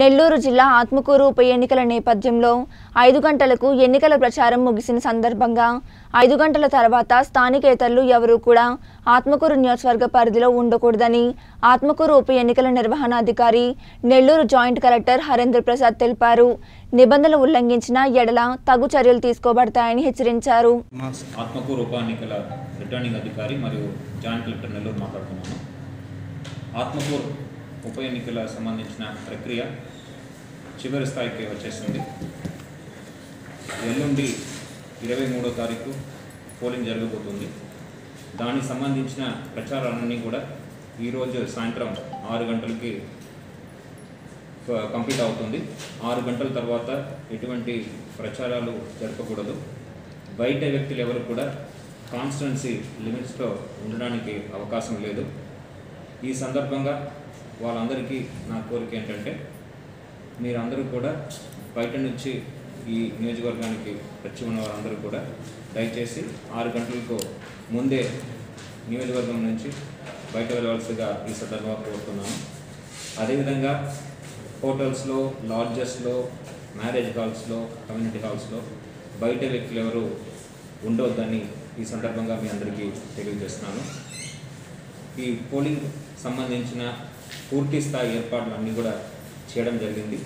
నెల్లూరు జిల్లా ఆత్మకూరు ఉప ఎన్నికల నేపథ్యంలో ఐదు గంటలకు ఎన్నికల ప్రచారం ముగిసిన సందర్భంగా ఐదు గంటల తర్వాత స్థానికేతరులు ఎవరూ కూడా ఆత్మకూరు నియోజకవర్గ పరిధిలో ఉండకూడదని ఆత్మకూరు ఉప ఎన్నికల నిర్వహణాధికారి నెల్లూరు జాయింట్ కలెక్టర్ హరేంద్ర ప్రసాద్ తెలిపారు. నిబంధనలు ఉల్లంఘించిన ఎడల తగు చర్యలు తీసుకోబడతాయని హెచ్చరించారు. ఆత్మకూరు ఉప ఎన్నికల రిటర్నింగ్ అధికారి మరియు జాయింట్ కలెక్టర్ నెల్లూరు మాట్లాడుతున్నాను. ఆత్మకూరు ఉప ఎన్నికల సంబంధించిన ప్రక్రియ చివరి స్థాయికి వచ్చేసింది. ఎల్లుండి ఇరవై మూడో తారీఖు పోలింగ్ జరగబోతుంది. దానికి సంబంధించిన ప్రచారాలన్నీ కూడా ఈరోజు సాయంత్రం ఆరు గంటలకి కంప్లీట్ అవుతుంది. ఆరు గంటల తర్వాత ఎటువంటి ప్రచారాలు జరపకూడదు. బయట వ్యక్తులు ఎవరు కూడా కాన్స్టెన్సీ లిమిట్స్లో ఉండడానికి అవకాశం లేదు. ఈ సందర్భంగా వాళ్ళందరికీ నా కోరిక ఏంటంటే మీరందరూ కూడా బయట నుంచి ఈ నియోజకవర్గానికి వచ్చి ఉన్న వారందరూ కూడా దయచేసి ఆరు గంటలకు ముందే నియోజకవర్గం నుంచి బయట వెళ్ళవలసిగా ఈ సందర్భంగా కోరుతున్నాను. అదేవిధంగా హోటల్స్లో లాడ్జెస్లో మ్యారేజ్ హాల్స్లో కమ్యూనిటీ హాల్స్లో బయట వ్యక్తులు ఎవరు ఉండొద్దని ఈ సందర్భంగా మీ అందరికీ తెలియజేస్తున్నాను. ఈ పోలింగ్ సంబంధించిన పూర్తి స్థాయి ఏర్పాట్లు అన్నీ కూడా చేయడం జరిగింది.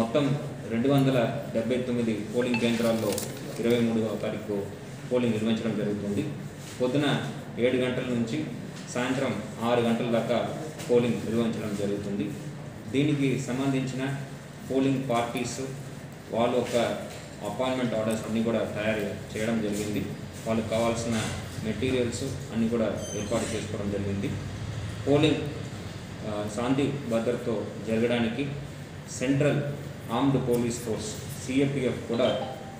మొత్తం రెండు వందల డెబ్బై తొమ్మిది పోలింగ్ కేంద్రాల్లో ఇరవై మూడవ తారీఖు పోలింగ్ నిర్వహించడం జరుగుతుంది. పొద్దున ఏడు గంటల నుంచి సాయంత్రం ఆరు గంటల దాకా పోలింగ్ నిర్వహించడం జరుగుతుంది. దీనికి సంబంధించిన పోలింగ్ పార్టీస్ వాళ్ళు ఒక అపాయింట్మెంట్ ఆర్డర్స్ అన్నీ కూడా తయారు చేయడం జరిగింది. వాళ్ళకి కావాల్సిన మెటీరియల్స్ అన్నీ కూడా ఏర్పాటు చేసుకోవడం జరిగింది. పోలింగ్ శాంతి భద్రతతో జరగడానికి central armed police force CAPF కూడా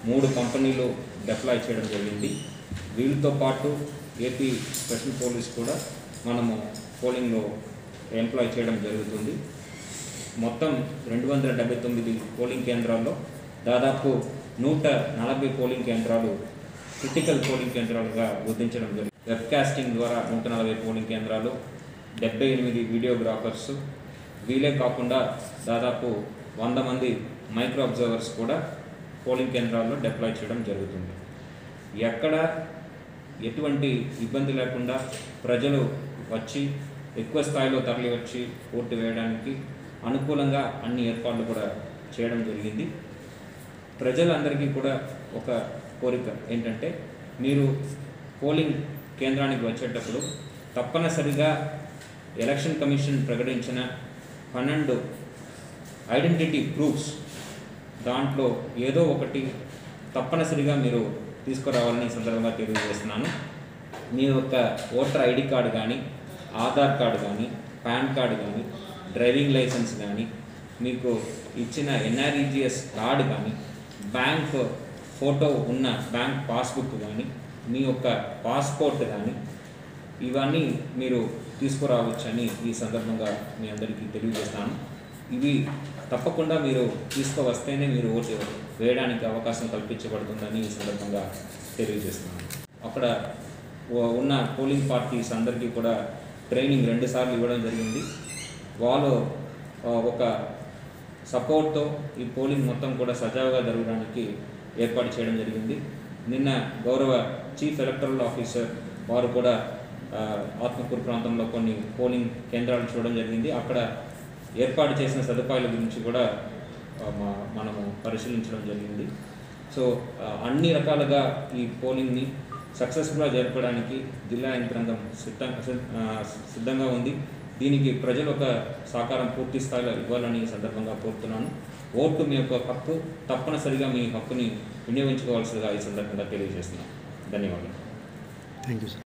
మూడు కంపెనీలు డిప్లాయ్ చేయడం జరిగింది. వీళ్ళతో పాటు ఏపీ స్పెషల్ పోలీస్ కూడా మనము పోలింగ్లో ఎంప్లాయ్ చేయడం జరుగుతుంది. మొత్తం రెండు వందల డెబ్బై తొమ్మిది పోలింగ్ కేంద్రాల్లో దాదాపు నూట నలభై పోలింగ్ కేంద్రాలు క్రిటికల్ పోలింగ్ కేంద్రాలుగా గుర్తించడం జరిగింది వెబ్కాస్టింగ్ ద్వారా నూట నలభై పోలింగ్ కేంద్రాలు డెబ్బై ఎనిమిది వీడియోగ్రాఫర్స్. వీలే కాకుండా దాదాపు వంద మంది మైక్రో అబ్జర్వర్స్ కూడా పోలింగ్ కేంద్రాల్లో డిప్లాయ్ చేయడం జరుగుతుంది. ఎక్కడ ఎటువంటి ఇబ్బంది లేకుండా ప్రజలు వచ్చి ఎక్కువ స్థాయిలో తరలి వచ్చి ఓటు వేయడానికి అనుకూలంగా అన్ని ఏర్పాట్లు కూడా చేయడం జరిగింది. ప్రజలందరికీ కూడా ఒక కోరిక ఏంటంటే మీరు పోలింగ్ కేంద్రానికి వచ్చేటప్పుడు తప్పనిసరిగా ఎలక్షన్ కమిషన్ ప్రకటించిన పన్నెండు ఐడెంటిటీ ప్రూఫ్స్ దాంట్లో ఏదో ఒకటి తప్పనిసరిగా మీరు తీసుకురావాలని సందర్భంగా తెలియజేస్తున్నాను. మీ యొక్క ఓటర్ ఐడి కార్డు కానీ ఆధార్ కార్డు కానీ పాన్ కార్డు కానీ డ్రైవింగ్ లైసెన్స్ కానీ మీకు ఇచ్చిన ఎన్ఆర్ఈజిఎస్ కార్డు కానీ బ్యాంక్ ఫోటో ఉన్న బ్యాంక్ పాస్బుక్ కానీ మీ యొక్క పాస్పోర్ట్ కానీ ఇవన్నీ మీరు తీసుకురావచ్చని ఈ సందర్భంగా మీ అందరికీ తెలియజేస్తాను. ఇవి తప్పకుండా మీరు తీసుకువస్తేనే మీరు ఓటు వేయడానికి అవకాశం కల్పించబడుతుందని ఈ సందర్భంగా తెలియజేస్తున్నాను. అక్కడ ఉన్న పోలింగ్ పార్టీస్ అందరికీ కూడా ట్రైనింగ్ రెండుసార్లు ఇవ్వడం జరిగింది. వాళ్ళు ఒక సపోర్ట్తో ఈ పోలింగ్ మొత్తం కూడా సజావుగా జరగడానికి ఏర్పాటు చేయడం జరిగింది. నిన్న గౌరవ చీఫ్ ఎలక్టరల్ ఆఫీసర్ వారు కూడా ఆత్మకూరు ప్రాంతంలో కొన్ని పోలింగ్ కేంద్రాలు చూడడం జరిగింది. అక్కడ ఏర్పాటు చేసిన సదుపాయాల గురించి కూడా మా- మనము పరిశీలించడం జరిగింది. సో అన్ని రకాలుగా ఈ పోలింగ్ని సక్సెస్ఫుల్గా జరపడానికి జిల్లా యంత్రాంగం సిద్ధం సిద్ధంగా ఉంది. దీనికి ప్రజలు ఒక సహకారం పూర్తి స్థాయిలో ఇవ్వాలని సందర్భంగా కోరుతున్నాను. ఓటు మీ యొక్క హక్కు తప్పనిసరిగా మీ హక్కుని వినియోగించుకోవాల్సిందిగా ఈ సందర్భంగా తెలియజేస్తున్నాను. ధన్యవాదాలు. Thank you sir